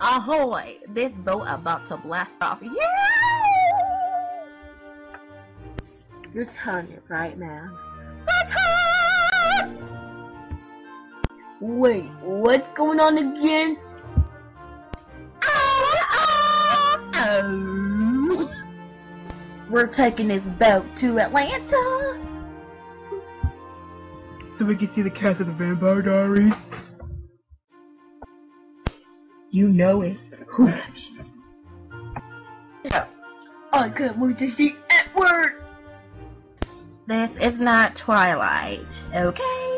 Ahoy! This boat about to blast off. Yeah! You're telling it right now. Wait, what's going on again? We're taking this boat to Atlanta. So we can see the cast of the Vampire Diaries. You know it. Yeah. I can't wait to see Edward. This is not Twilight, okay?